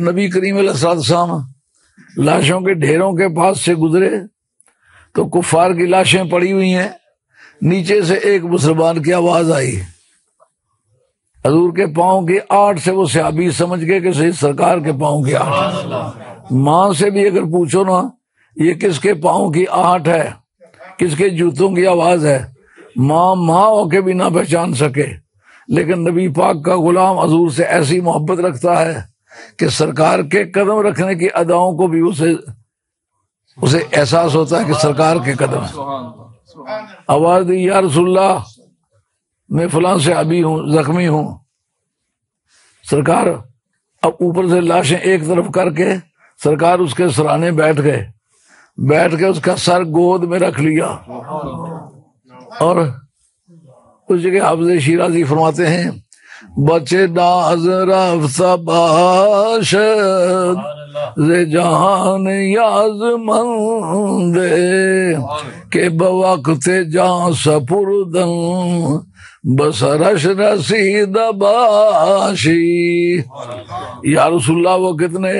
नबी करीम साम लाशों के ढेरों के पास से गुजरे तो कुफार की लाशें पड़ी हुई हैं। नीचे से एक मुसलमान की आवाज़ आई। हजूर के पाँव की आठ से वो सियाबी समझ गए कि सही सरकार के पाँव की आठ माँ से भी अगर पूछो ना, ये किसके पाँव की आठ है? किसके जूतों की आवाज़ है? माँ माँ होके भी ना पहचान सके। लेकिन नबी पाक का गुलाम हजूर से ऐसी मोहब्बत रखता है कि सरकार के कदम रखने की अदाओं को भी उसे उसे एहसास होता है कि सरकार के कदम आवाज़ दी, या रसुल्ला मैं फलां से अभी हूँ, जख्मी हूँ। सरकार अब ऊपर से लाशें एक तरफ़ करके सरकार उसके सराहने बैठ गए। बैठ के उसका सर गोद में रख लिया। और उस जगह हाफज शीराजी फरमाते हैं बचे नाज रफ्ताबाश जे जहान याज मंदे के बवक्त जा सपुरदन बसरश रसीद बाशी। या रसुल्ला वो कितने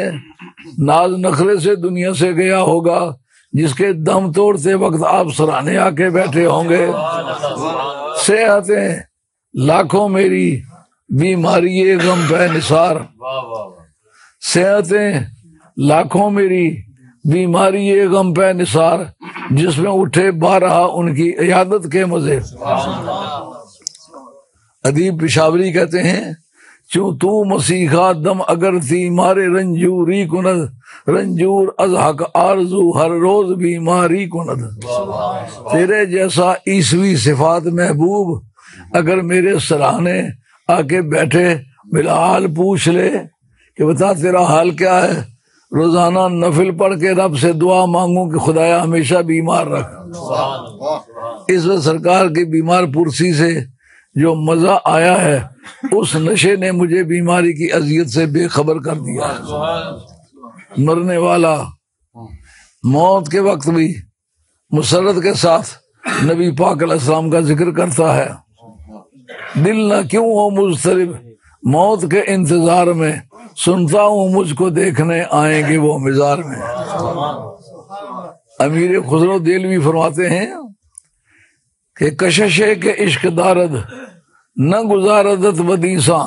नाज नखरे से दुनिया से गया होगा जिसके दम तोड़ते वक्त आप सराहने आके बैठे होंगे। सेहतें लाखों मेरी बीमारी गम पे निसार। सेहतें लाखों मेरी बीमारी ये गम पे निसार जिसमें उठे बारह उनकी इयादत के मज़े। अदीब पिशावरी कहते हैं चू तू मसीखा दम अगर थी मारे रंजूरी कुनद रंजूर अजहक आरज़ू हर रोज बीमारी कुनद। तेरे जैसा ईसवी सिफात महबूब अगर मेरे सराहने आके बैठे मेरा हाल पूछ ले कि बता तेरा हाल क्या है? रोज़ाना नफिल पढ़ के रब से दुआ मांगू कि खुदाया हमेशा बीमार रख। इस सरकार की बीमार पुरसी से जो मज़ा आया है उस नशे ने मुझे बीमारी की अजियत से बेखबर कर दिया। मरने वाला मौत के वक्त भी मुसरत के साथ नबी पाक का ज़िक्र करता है। दिल न क्यों हो मुजतरब? मौत के इंतज़ार में, सुनता हूँ मुझको देखने आएँगे वो मिजार में। अमीर खुसरो दिल भी फरमाते हैं कि कशशे के इश्क दारद, न गुजारदत बदीसा।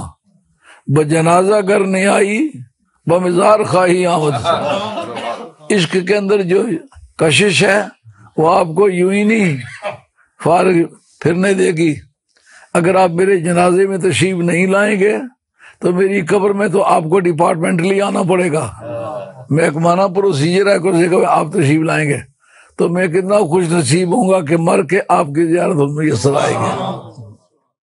ब जनाजा करने आई, ब मिजार खाही आमद। इश्क के अंदर जो कशिश है, वो आपको यूँ ही नहीं फार फिरने देगी। अगर आप मेरे जनाजे में तशीब नहीं लाएँगे तो मेरी कब्र में तो आपको डिपार्टमेंटली आना पड़ेगा। महकमाना प्रोसीजर है कुछ आप तशीब लाएँगे। तो मैं कितना खुश नसीब हूँ कि मर के आपकी जियारत मुयसर आएगी।